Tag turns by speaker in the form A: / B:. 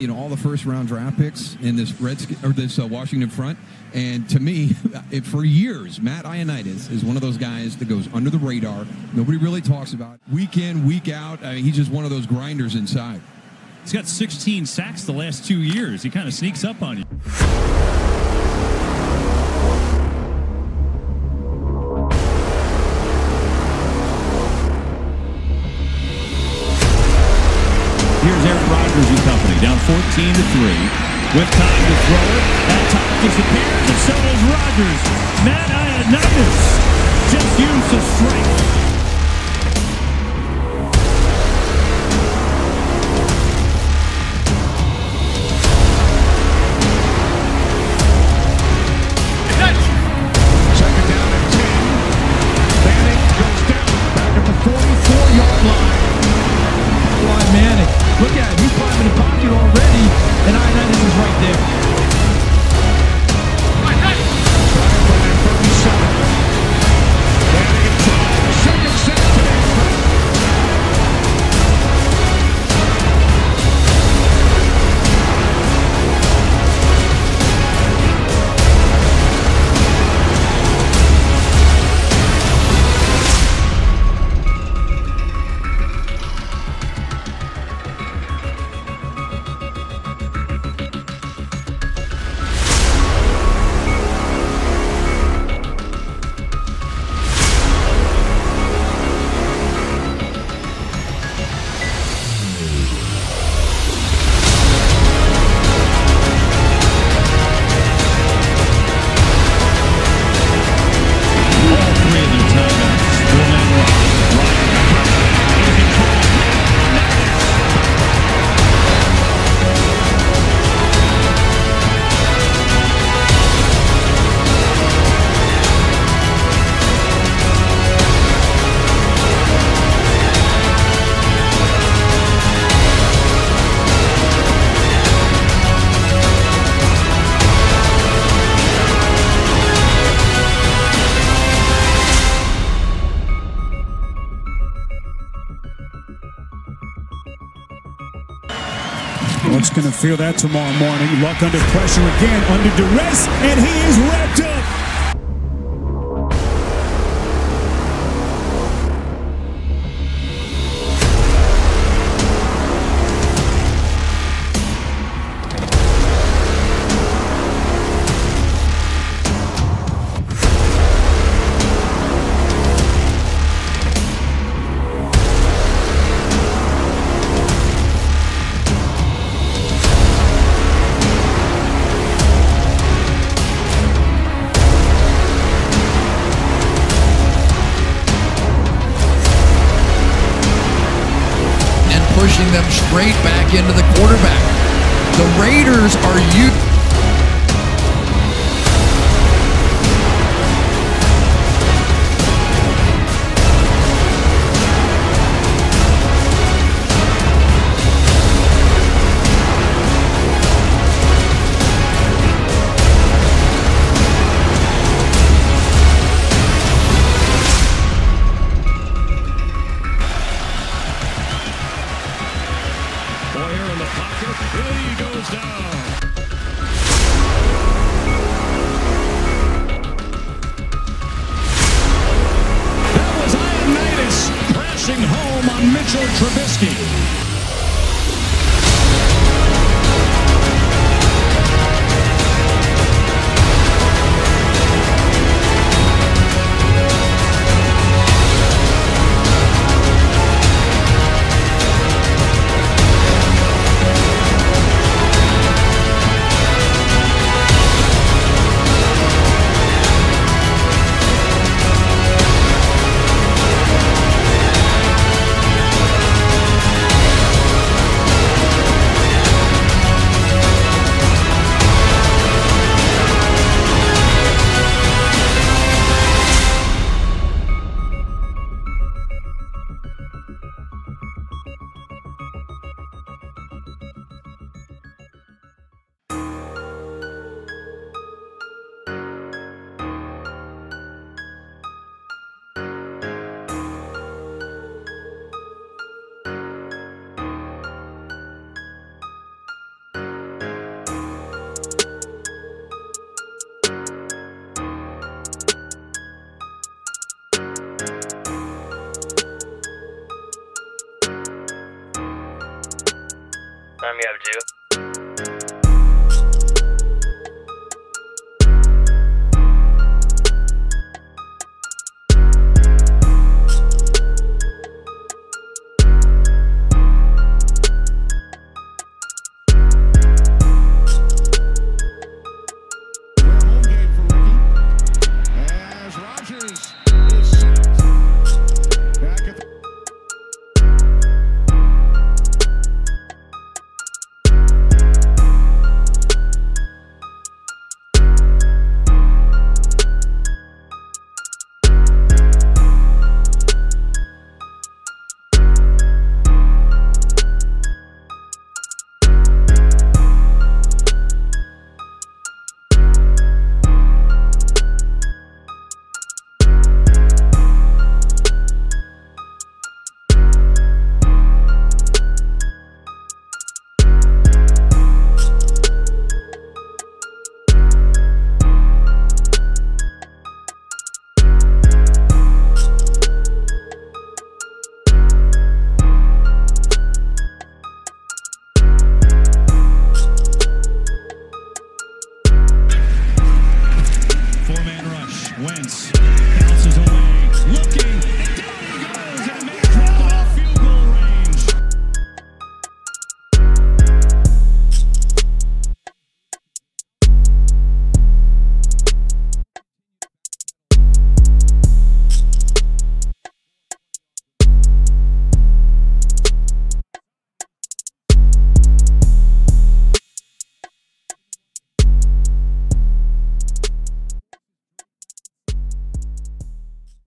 A: you know all the first round draft picks in this red or this uh, Washington front. And to me, it, for years, Matt Ioannidis is one of those guys that goes under the radar. Nobody really talks about week in, week out. I mean, he's just one of those grinders inside.
B: He's got 16 sacks the last two years. He kind of sneaks up on you. Here's Aaron Rodgers and company, down 14 to 3. With time to throw it. That time disappears, and so does Rodgers. Matt Ioannidis just used the strength.
C: Luck's going to feel that tomorrow morning. Luck under pressure again, under duress, and he is wrapped up.
D: Pushing them straight back into the quarterback. The Raiders are you.
E: Um, you have two.